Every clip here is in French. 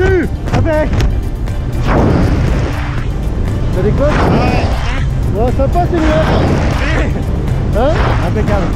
avec. T'as des codes Ouais. Ouais, sympa celui-là Hein? Impeccable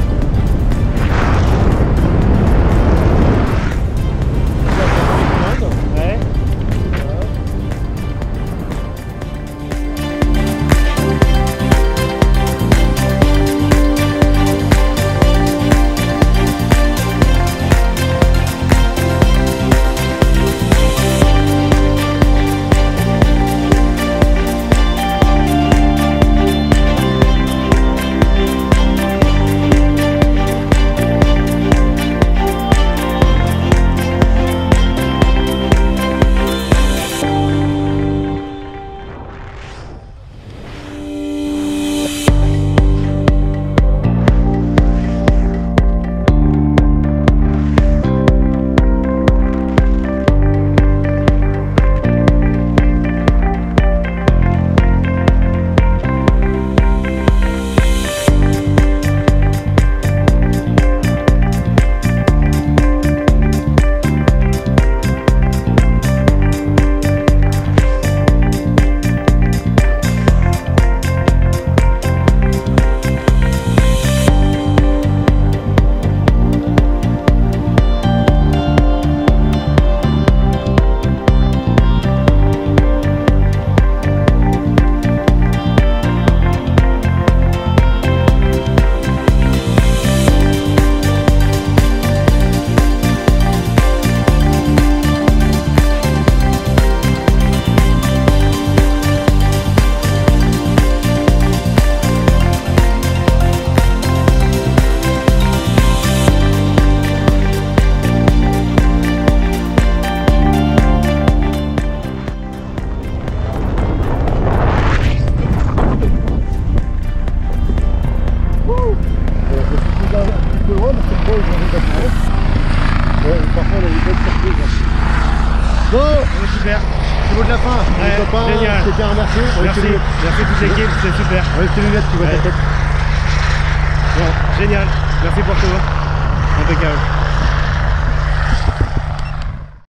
mot de la fin. Ouais, Les copains, génial. je te tiens à remercier. Merci, merci toute l'équipe, c'est super Ouais, je te lunettes, tu vois Ouais. ta tête. Bon, génial, merci pour tout Impeccable